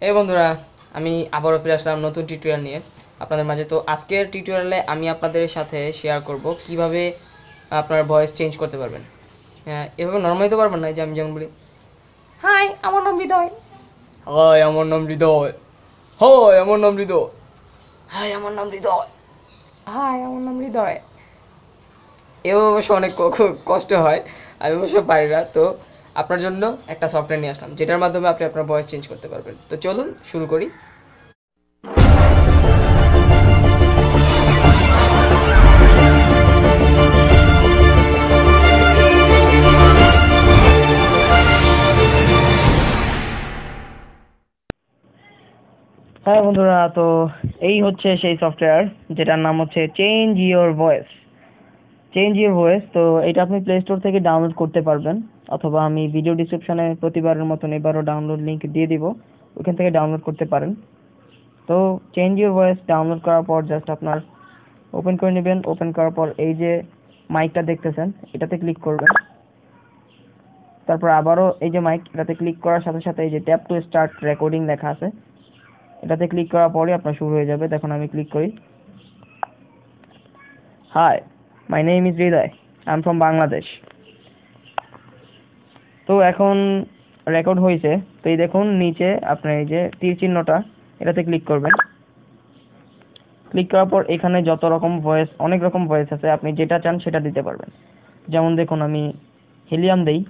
এই বন্ধুরা আমি আবারও ফিরে আসলাম নতুন টিউটোরিয়াল নিয়ে। আপনাদের মাঝে তো আজকের টিউটোরিয়ালে আমি আপনাদের সাথে শেয়ার করব কীভাবে আপনার ভয়েস চেঞ্জ করতে পারবেন। হ্যাঁ এভাবে নর্মালি তো পারবেন না যে আমি যেমন বলি হাই আমার নাম হৃদয়। হাই আমার নাম হৃদয়। হাই আমার নাম হৃদয়। হাই আমার নাম হৃদয়। হাই আমার নাম হৃদয়। এভাবে অবশ্য অনেক ক- কষ্ট হয় আমি অবশ্য পারি না তো আপনার জন্য একটা সফটওয়্যার নিয়ে আসলাম, যেটার মাধ্যমে আপনি আপনার ভয়েস চেঞ্জ করতে পারবেন। তো চলুন শুরু করি। হ্যাঁ বন্ধুরা, তো এই হচ্ছে সেই সফটওয়্যার যেটার নাম হচ্ছে change your voice change your voice তো এটা আপনি প্লে স্টোর থেকে ডাউনলোড করতে পারবেন। অথবা আমি ভিডিও ডিসক্রিপশনে প্রতিবারের মতন এবারও ডাউনলোড লিংক দিয়ে দিব। ওখান থেকে ডাউনলোড করতে পারেন। তো চেঞ্জ ইওর ভয়েস ডাউনলোড করার পর জাস্ট আপনার ওপেন করে নেবেন। ওপেন করার পর এই যে মাইকটা দেখতেছেন, এটাতে ক্লিক করবেন। তারপর আবারও এই যে মাইক এটাতে ক্লিক করার সাথে সাথে এই যে ট্যাপ টু স্টার্ট রেকর্ডিং লেখা আছে, এটাতে ক্লিক করার পরে আপনার শুরু হয়ে যাবে। দেখুন, আমি ক্লিক করি। Hi my name is Hriday. I am from Bangladesh তো এখন রেকর্ড হয়েছে। তো এই দেখুন নিচে আপনার এই যে তীর চিহ্নটা এটাতে ক্লিক করবেন। ক্লিক করার পর এখানে যত রকম ভয়েস অনেক রকম ভয়েস আছে আপনি যেটা চান সেটা দিতে পারবেন। যেমন দেখুন আমি হিলিয়াম দেই।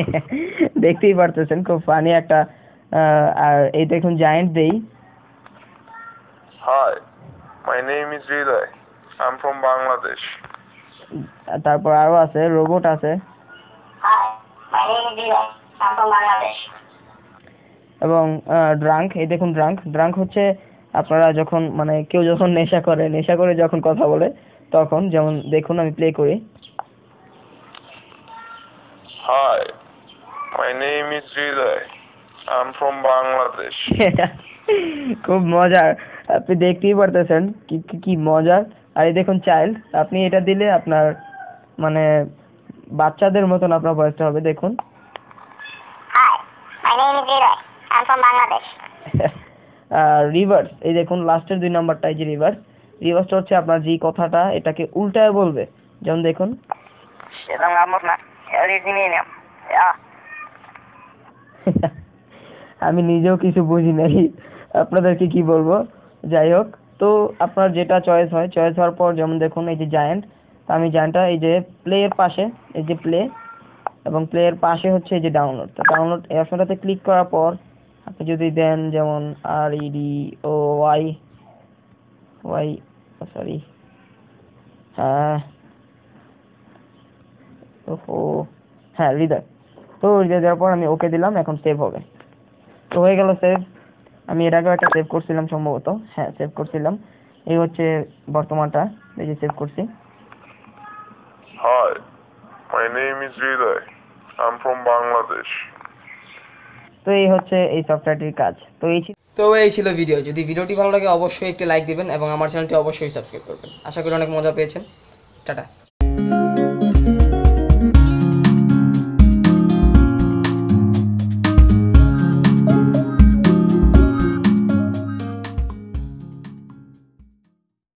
দেখতেই পারতেছেন খুব ফানি একটা আর এই দেখুন জায়েন্ট দেই। Hi, my name is Hriday. I'm from Bangladesh. আর তারপর আরও আছে রোবট আছে. এবং ড্রাঙ্ক এই দেখুন ড্রাঙ্ক ড্রাঙ্ক হচ্ছে আপনারা যখন মানে কেউ যখন নেশা করে নেশা করে যখন কথা বলে তখন যেমন দেখুন আমি প্লে করি my name is Hriday. I'm from Bangladesh. খুব মজার আপনি দেখতেই পারতেছেন কি কি- কি মজার আর এই দেখুন চাইল্ড আপনি এটা দিলে আপনার মানে বাচ্চাদের মতন আপনার ভয়েসটা হবে দেখুন। রিভার্স এই দেখুন লাস্টের দুই নাম্বারটা এই যে রিভার্স রিভার্সটা হচ্ছে আপনার যে কথাটা এটাকে উল্টায় বলবে। যেমন দেখুন. আমি নিজেও কিছু বুঝি নাই। আপনাদেরকে কি বলব? যাই হোক। তো আপনার যেটা চয়েস হয় চয়েস হওয়ার পর যেমন দেখুন এই যে জায়ান্ট আমি জায়ান্টটা এই যে প্লে এর পাশে, এই যে প্লে এবং প্লে এর পাশে হচ্ছে এই যে ডাউনলোড তো ডাউনলোড এই অপশনটাতে ক্লিক করার পর আপনি যদি দেন যেমন আর ইডি ও ওয়াই ওয়াই সরি হ্যাঁ ওহো হ্যাঁ হৃদয় তো হৃদয় দেওয়ার পর আমি ওকে দিলাম, এখন সেভ হবে, তো হয়ে গেল সেভ আমি এর আগেও একটা সেভ করছিলাম সম্ভবত। হ্যাঁ সেভ করছিলাম। এই হচ্ছে বর্তমানটা এই যে সেভ করছি। Hi, my name is Hriday. I'm from Bangladesh. তো এই হচ্ছে এই সফটওয়্যারটির কাজ। তো এই তো এই ছিল ভিডিও যদি ভিডিওটি ভালো লাগে অবশ্যই একটি লাইক দিবেন এবং আমার চ্যানেলটি অবশ্যই সাবস্ক্রাইব করবেন। আশা করি অনেক মজা পেয়েছেন। টাটা।